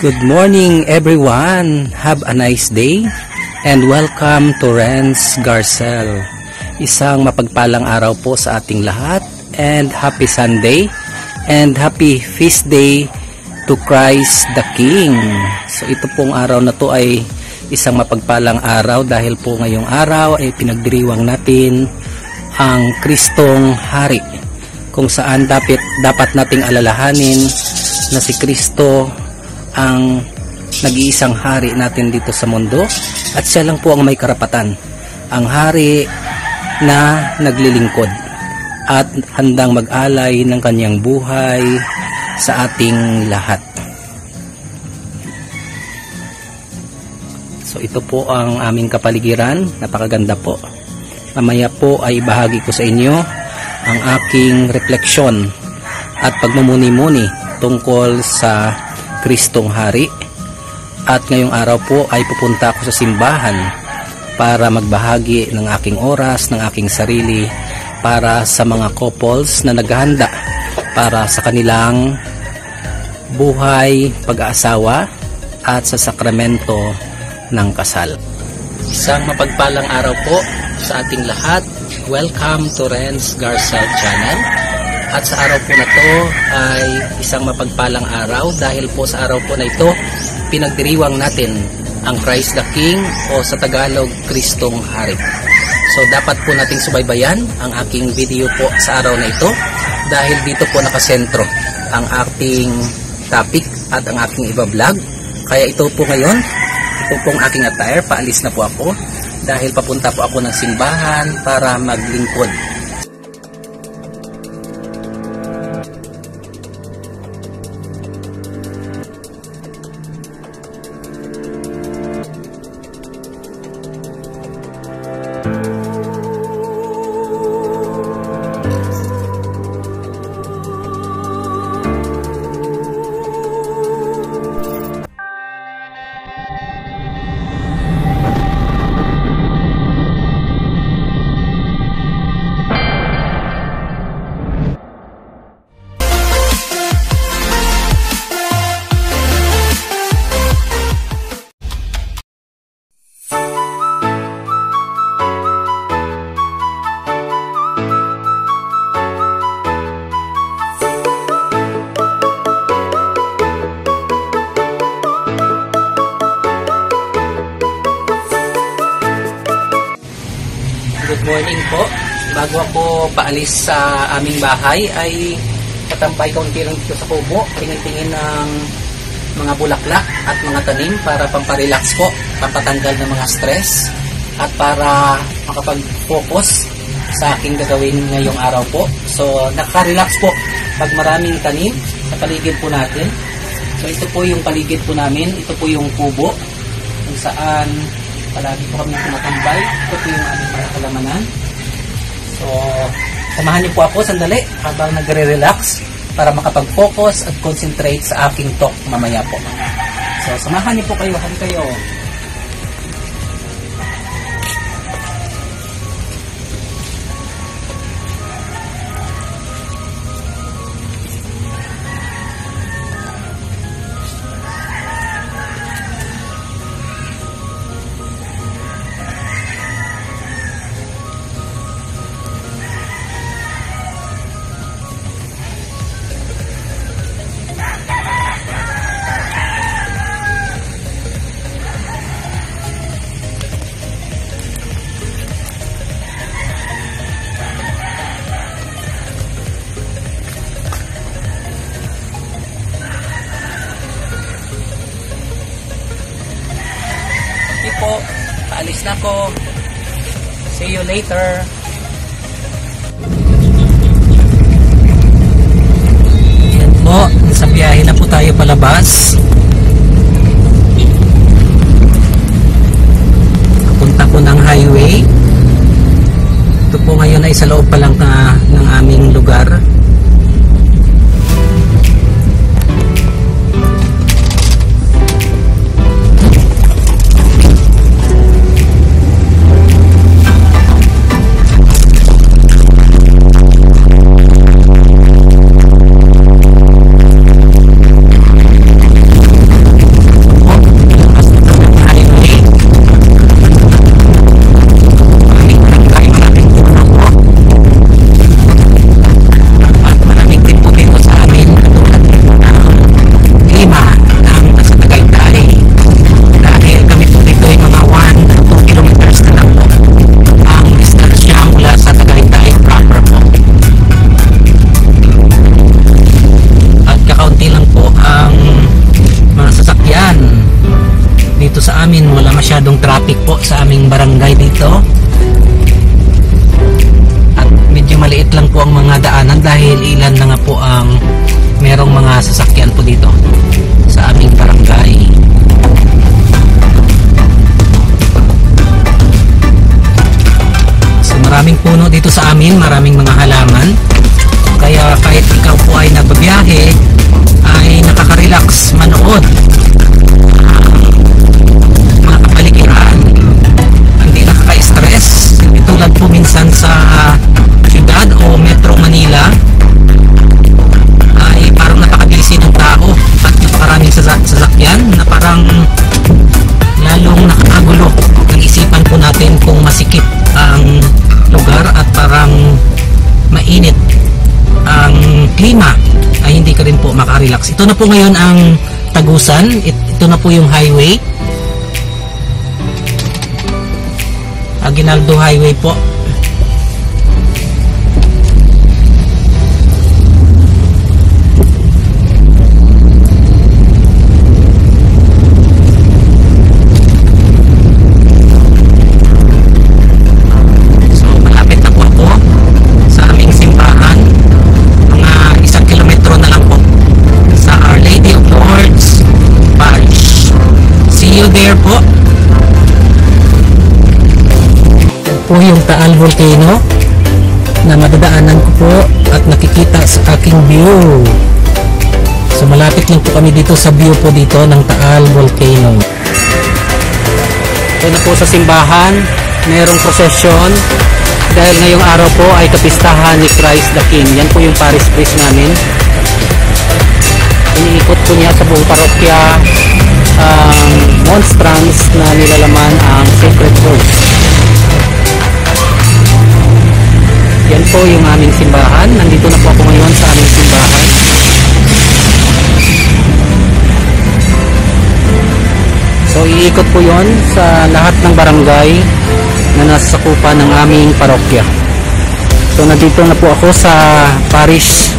Good morning everyone. Have a nice day and welcome to Renz Garcel. Isang mapagpalang araw po sa ating lahat and happy Sunday and happy feast day to Christ the King. So ito pong araw na to ay isang mapagpalang araw dahil po ngayong araw ay pinagdiriwang natin ang Kristong Hari kung saan dapat dapat nating alalahanin na si Kristo ang nag-iisang hari natin dito sa mundo at siya lang po ang may karapatan. Ang hari na naglilingkod at handang mag-alay ng kanyang buhay sa ating lahat. So ito po ang aming kapaligiran. Napakaganda po. Mamaya po ay bahagi ko sa inyo ang aking refleksyon at pagmumuni-muni tungkol sa Kristong Hari at ngayong araw po ay pupunta ako sa simbahan para magbahagi ng aking oras, ng aking sarili para sa mga couples na naghahanda para sa kanilang buhay, pag-aasawa at sa sakramento ng kasal. Isang mapagpalang araw po sa ating lahat. Welcome to Renz Garcel Channel. At sa araw po na to ay isang mapagpalang araw dahil po sa araw po na ito pinagdiriwang natin ang Christ the King o sa Tagalog Kristong Hari. So dapat po nating subaybayan ang aking video po sa araw na ito dahil dito po nakasentro ang ating topic at ang aking iba vlog. Kaya ito po ngayon, ito pong aking attire, paalis na po ako dahil papunta po ako ng simbahan para maglingkod morning po. Bago ako paalis sa aming bahay ay katampay kaunti lang dito sa kubo. Tingin-tingin ng mga bulaklak at mga tanim para pamparelax po, pampatanggal ng mga stress at para makapag-focus sa aking gagawin ngayong araw po. So, nakaka-relax po pag maraming tanim sa paligid po natin. So, ito po yung paligid po namin. Ito po yung kubo kung saan palagi po kami tumatambay. Ito yung aming mga kalamanan. So, samahan niyo po ako sandali habang nagre-relax para makapag-focus at concentrate sa aking talk mamaya po. So, samahan niyo po kayo. Hali kayo. Ako. See you later. Yan po, sa biyahe na po tayo palabas. Papunta po ng highway. Ito po ngayon ay sa loob pa lang na, ng aming lugar. Dito sa amin, maraming mga halaman. Kaya kahit ikaw po ay nagbabiyahe, ay nakaka-relax manood mga kapaligiran hindi nakaka-stress tulad po minsan sa syudad o Metro Manila ay parang napaka-busy ng tao at napakaraming sasa- sasakyan na parang makarelax. Ito na po ngayon ang Tagusan. It- Ito na po yung highway. Aguinaldo Highway po. Volcano na madadaanan ko po at nakikita sa aking view. So malapit lang po kami dito sa view po dito ng Taal Volcano. Ito na po sa simbahan, mayroong prosesyon dahil ngayong araw po ay kapistahan ni Christ the King. Yan po yung parish priest namin. Iniikot po niya sa buong parokya ang monstrance na nilalaman ang Sacred Rose. Po yung aming simbahan. Nandito na po ako ngayon sa aming simbahan. So iikot po yon sa lahat ng barangay na nasa sakupan ng aming parokya. So nandito na po ako sa parish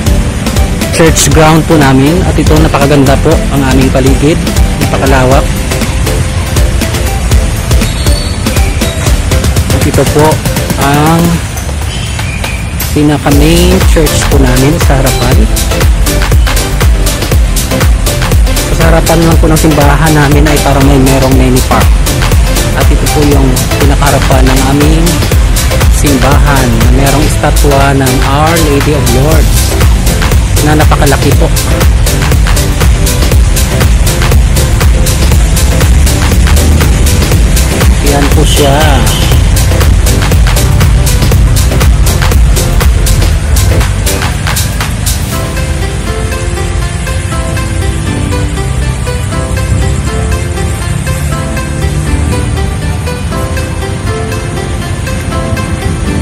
church ground po namin at ito napakaganda po ang aming paligid, napakalawak. At ito po ang pinaka main church po namin sa harapan. Sa harapan lang po ng simbahan namin ay parang may merong mini park. At ito po yung pinakaharapan ng aming simbahan na merong estatwa ng Our Lady of Lords na napakalaki po. Yan po siya.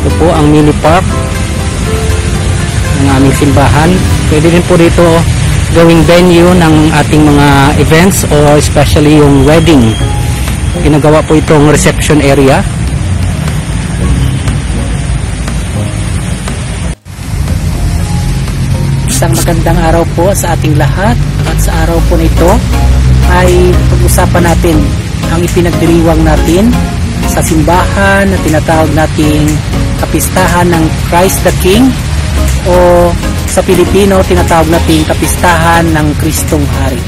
Ito po ang mini park ng aming simbahan. Pwede rin po dito gawing venue ng ating mga events or especially yung wedding. Ginagawa po itong reception area. Isang magandang araw po sa ating lahat at sa araw po nito ay pag-usapan natin ang ipinagdiriwang natin sa simbahan na tinatawag nating kapistahan ng Christ the King o sa Pilipino tinatawag nating kapistahan ng Kristong Hari.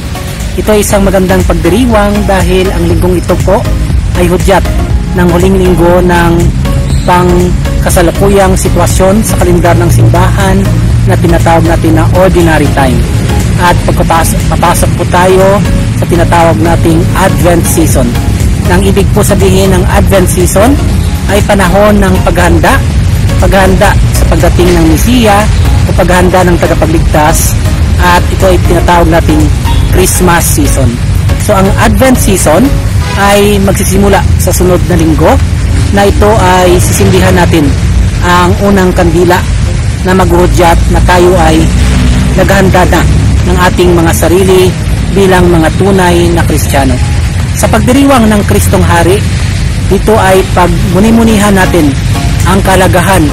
Ito ay isang magandang pagdiriwang dahil ang linggong ito po ay hudyat ng huling linggo ng pang kasalukuyang sitwasyon sa kalendar ng simbahan na tinatawag natin na ordinary time. At pagpapasok papasok po tayo sa tinatawag nating Advent season. Nang ibig po sabihin ng Advent season ay panahon ng paghanda, paghanda sa pagdating ng Mesiya o paghanda ng tagapagligtas at ito ay tinatawag nating Christmas season. So ang Advent season ay magsisimula sa sunod na linggo na ito ay sisindihan natin ang unang kandila na maghuhudyat na tayo ay naghahanda na ng ating mga sarili bilang mga tunay na Kristiyano. Sa pagdiriwang ng Kristong Hari, dito ay pagmunimunihan natin ang kalagahan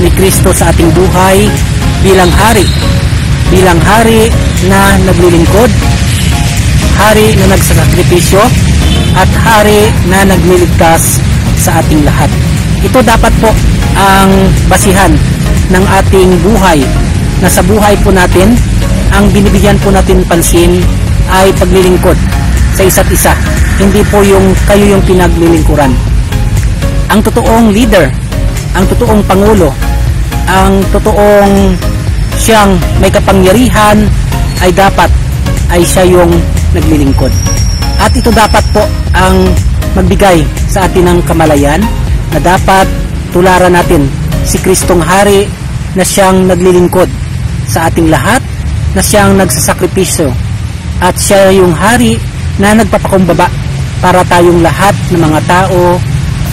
ni Kristo sa ating buhay bilang hari. Bilang hari na naglilingkod, hari na nagsasakripisyo, at hari na nagliligtas sa ating lahat. Ito dapat po ang basihan ng ating buhay na sa buhay po natin ang binibigyan po natin pansin ay paglilingkod sa isa't isa. Hindi po yung kayo yung pinaglilingkuran. Ang totoong leader, ang totoong pangulo, ang totoong siyang may kapangyarihan ay dapat ay siya yung naglilingkod. At ito dapat po ang magbigay sa atin ng kamalayan na dapat tularan natin si Kristong Hari na siyang naglilingkod sa ating lahat, na siyang nagsasakripisyo at siya yung hari na nagpapakumbaba para tayong lahat ng mga tao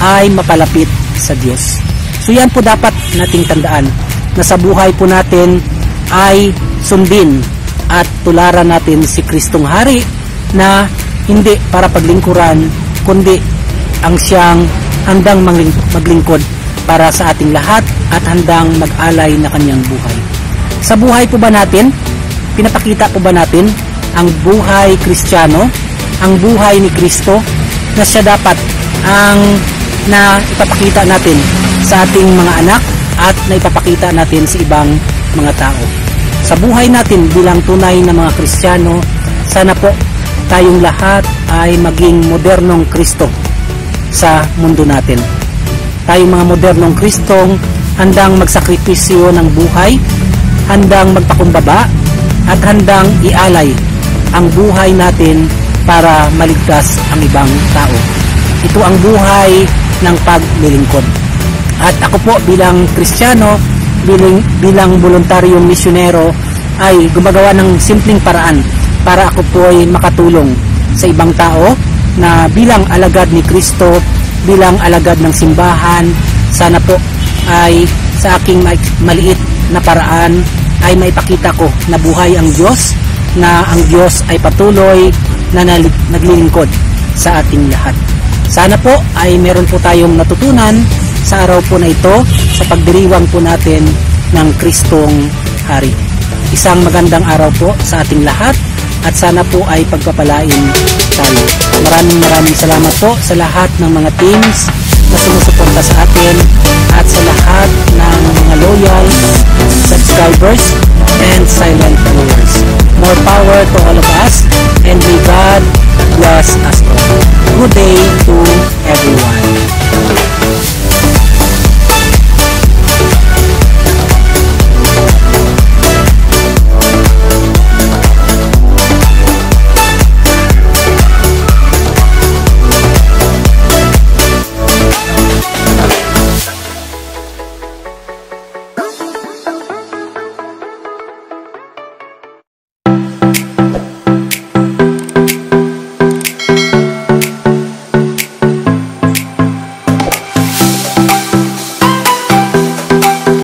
ay mapalapit sa Diyos. So yan po dapat nating tandaan na sa buhay po natin ay sundin at tularan natin si Kristong Hari na hindi para paglingkuran kundi ang siyang handang maglingkod para sa ating lahat at handang mag-alay na kanyang buhay. Sa buhay po ba natin, pinapakita po ba natin ang buhay kristyano, ang buhay ni Kristo na siya dapat ang na ipapakita natin sa ating mga anak at na ipapakita natin sa ibang mga tao. Sa buhay natin bilang tunay na mga Kristiyano, sana po tayong lahat ay maging modernong Kristo sa mundo natin. Tayong mga modernong Kristong handang magsakripisyo ng buhay, handang magpakumbaba, at handang ialay ang buhay natin para maligtas ang ibang tao. Ito ang buhay ng paglilingkod. At ako po bilang Kristiyano, bilang, bilang voluntaryong misyonero ay gumagawa ng simpleng paraan para ako po ay makatulong sa ibang tao na bilang alagad ni Kristo, bilang alagad ng simbahan, sana po ay sa aking maliit na paraan ay maipakita ko na buhay ang Diyos, na ang Diyos ay patuloy na naglilingkod sa ating lahat. Sana po ay meron po tayong natutunan sa araw po na ito sa pagdiriwang po natin ng Kristong Hari. Isang magandang araw po sa ating lahat at sana po ay pagpapalain tayo. Maraming maraming salamat po sa lahat ng mga teams na sumusuporta sa atin at sa lahat ng mga loyal subscribers and silent viewers. More power to all of us and may God bless us all. Good day to everyone.